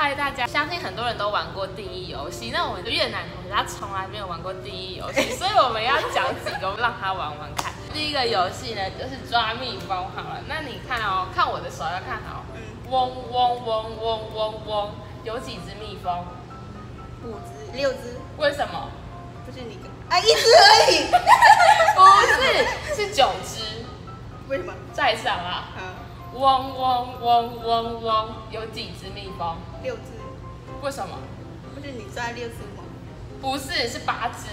嗨，大家！相信很多人都玩过定义游戏，那我们越南同学他从来没有玩过定义游戏，所以我们要讲几个让他玩玩看。第一个游戏呢，就是抓蜜蜂。好了，那你看哦，看我的手要看好。嗯。嗡嗡嗡嗡嗡嗡，有几只蜜蜂？五只，六只。为什么？不是你啊，一只而已。不是，是九只。为什么？再上啊。嗡嗡嗡嗡嗡，有几只蜜蜂？六只。为什么？不是你抓六只吗？不是，是八只。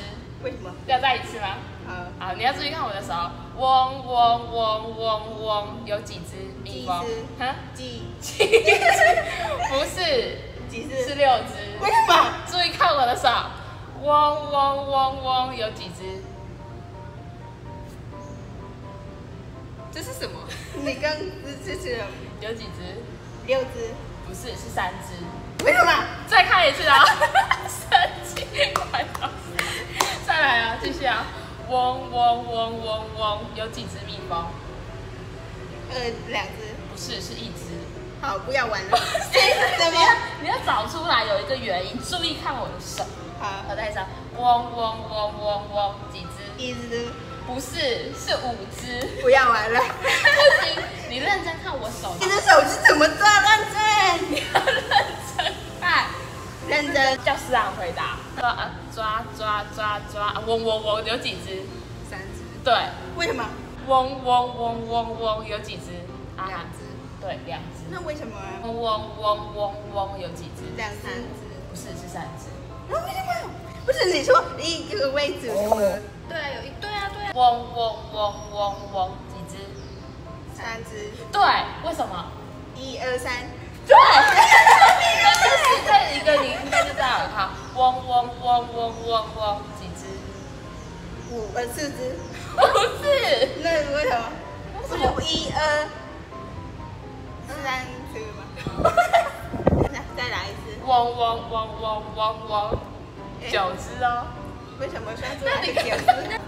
为什么？要再一次吗？好。好，你要注意看我的手。嗡嗡嗡嗡嗡，有几只蜜蜂？哈？几？几只？不是。几只？是六只。为什么？注意看我的手。嗡嗡嗡嗡，有几只？这是什么？你刚这这是有几只？六只？不是，是三只。为什么？再看一次啊！生气，快点！再来啊，继续啊！嗡嗡嗡嗡嗡，有几只蜜蜂？呃，两只。不是，是一只。好，不要玩了。怎么？你要找出来有一个原因。注意看我的手。好，我再一张。嗡嗡嗡嗡嗡，几只？一只。不是，是五只。不要玩了，不行，你认真看我手。你的手是怎么抓？认真，你要认真看，认真。叫思昂回答。抓抓抓抓抓，嗡嗡嗡，有几只？三只。对。为什么？嗡嗡嗡嗡嗡，有几只？两只。对，两只。那为什么？嗡嗡嗡嗡嗡，有几只？两三只。不是，是三只。那为什么？不是你说一个位置？对，有一对。嗡嗡嗡嗡嗡，几只？三只。对，为什么？一二三。对。就是这一个，你应该就这样哈。嗡嗡嗡嗡嗡嗡，几只？五呃四只。不是。那为什么？不是一二三只吗？再来一次。嗡嗡嗡嗡嗡嗡，九只哦。为什么算出来九只？不是这一三三只